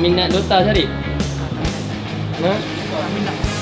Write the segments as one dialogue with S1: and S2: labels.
S1: minat Dota cari? Ha?
S2: Minat.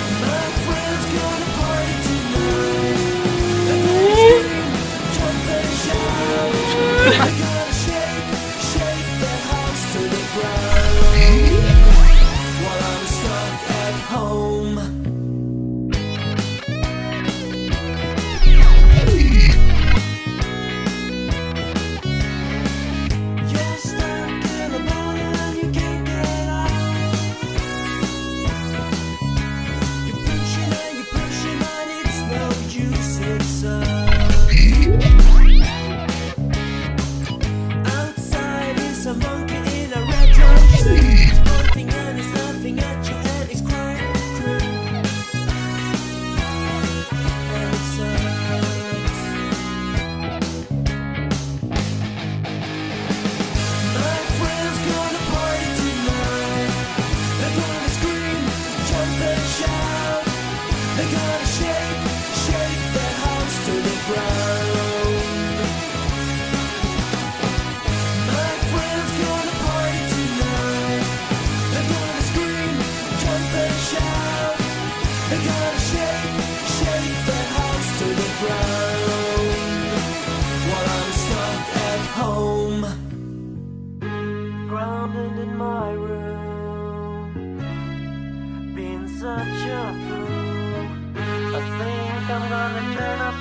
S2: The girl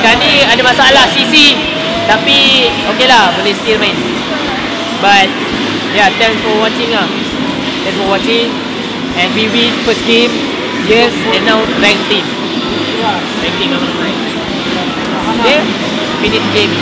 S3: Kali ni ada masalah CC Tapi okey lah boleh still main. But yeah thanks for watching lah. Thanks for watching. And we win first game. Yes and now ranked team. Ranked team lah Okay Finish game.